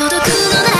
届くのだ